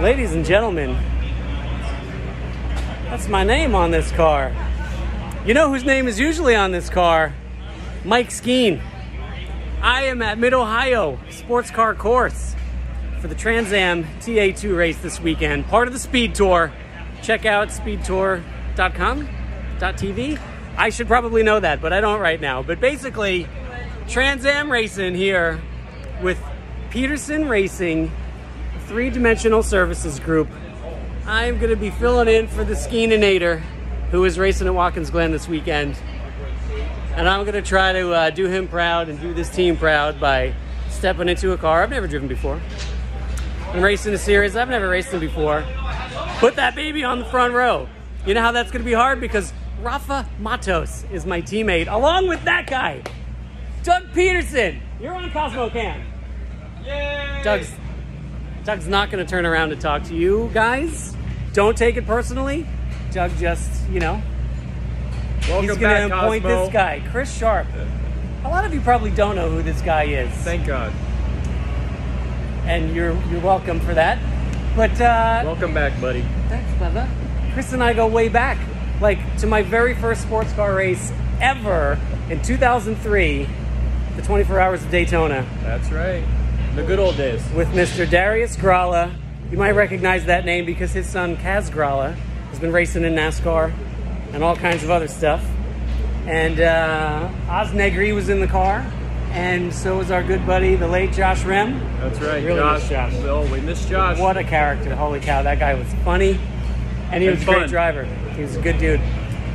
Ladies and gentlemen, that's my name on this car. You know whose name is usually on this car? Mike Skeen. I am at Mid Ohio Sports Car Course for the Trans Am TA2 race this weekend, part of the Speed Tour. Check out speedtour.com.tv. I should probably know that, but I don't right now. But basically, Trans Am racing here with Peterson Racing, three dimensional services group. I'm going to be filling in for the Skeeninator, who is racing at Watkins Glen this weekend. And I'm going to try to uh, do him proud and do this team proud by stepping into a car I've never driven before. I'm racing a series I've never raced in before. Put that baby on the front row. You know how that's going to be hard? Because Rafa Matos is my teammate, along with that guy, Doug Peterson. You're on Cosmo Cam. Yay! Doug's Doug's not going to turn around to talk to you guys. Don't take it personally. Doug just, you know, Welcome he's going to appoint Cosmo. this guy, Chris Sharp. A lot of you probably don't know who this guy is, Thank God. and you're you're welcome for that. But uh, Welcome back, buddy. Thanks, brother. Chris and I go way back, like to my very first sports car race ever in 2003, the 24 Hours of Daytona, That's right. The good old days. with Mr. Darius Grala. You might recognize that name because his son Kaz Grala has been racing in NASCAR and all kinds of other stuff. And uh, Oz Negri was in the car, and so was our good buddy, the late Josh Rem. That's right. Really Josh. miss Josh. Oh, we miss Josh. What a character. Holy cow, that guy was funny. And he And was a great driver. He was a good dude.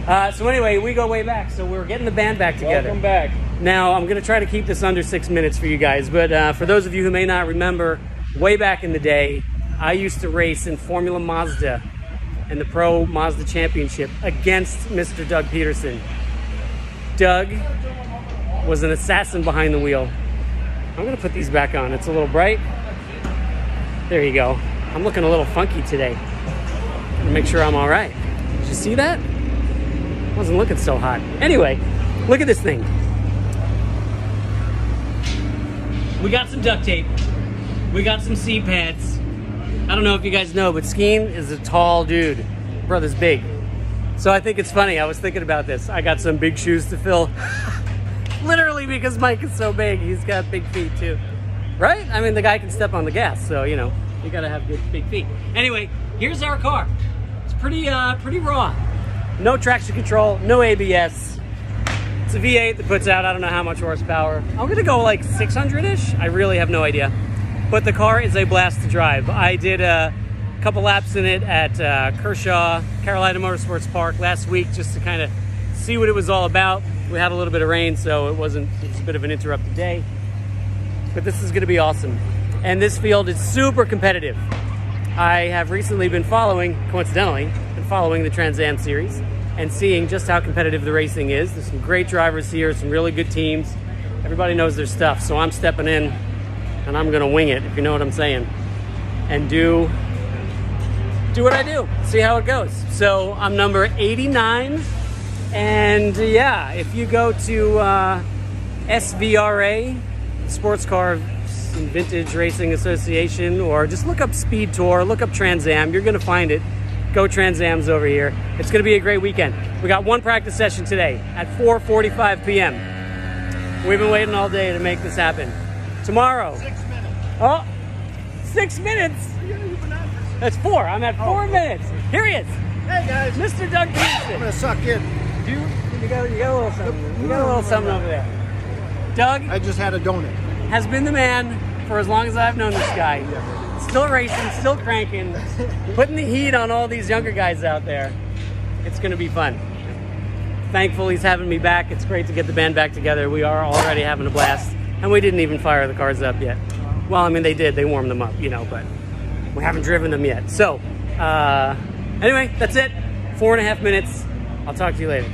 Uh, so anyway, we go way back. So we're getting the band back together. Welcome back. Now, I'm going to try to keep this under six minutes for you guys. But uh, for those of you who may not remember, way back in the day, I used to race in Formula Mazda in the Pro Mazda Championship against Mr. Doug Peterson. Doug was an assassin behind the wheel. I'm going to put these back on. It's a little bright. There you go. I'm looking a little funky today. Make sure I'm all right. Did you see that? Wasn't looking so hot. Anyway, look at this thing. We got some duct tape. We got some seat pads. I don't know if you guys know, but Skeen is a tall dude. Brother's big. So I think it's funny. I was thinking about this. I got some big shoes to fill. Literally because Mike is so big, he's got big feet too. Right? I mean, the guy can step on the gas, so you know, you gotta have good big feet. Anyway, here's our car. It's pretty, uh, pretty raw. No traction control, no ABS. It's a V8 that puts out I don't know how much horsepower. I'm gonna go like 600-ish. I really have no idea. But the car is a blast to drive. I did a couple laps in it at uh, Kershaw, Carolina Motorsports Park last week just to kind of see what it was all about. We had a little bit of rain, so it wasn't, it was a bit of an interrupted day. But this is gonna be awesome. And this field is super competitive. I have recently been following, coincidentally, been following the Trans Am series and seeing just how competitive the racing is. There's some great drivers here, some really good teams. Everybody knows their stuff, so I'm stepping in and I'm gonna wing it, if you know what I'm saying, and do do what I do, see how it goes. So I'm number 89, and yeah, if you go to uh, SVRA, Sports Car Vintage Racing Association, or just look up Speed Tour, look up Trans Am, you're gonna find it. Go Trans Am's over here. It's gonna be a great weekend. We got one practice session today at 4:45 p.m. We've been waiting all day to make this happen. Tomorrow. Six minutes. Oh, six minutes. That's four. I'm at oh, four oh. minutes. Here he is, Hey guys, Mr. Doug I'm gonna suck in. You, you, got, you got a little something. You got a little something over there. Doug I just had a donut. has been the man for as long as I've known this guy. Still racing, still cranking, putting the heat on all these younger guys out there. It's going to be fun. Thankful he's having me back. It's great to get the band back together. We are already having a blast, and we didn't even fire the cars up yet. Well, I mean, they did. They warmed them up, you know, but we haven't driven them yet. So, uh, anyway, that's it. Four and a half minutes. I'll talk to you later.